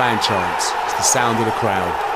Fan chants. It's the sound of the crowd.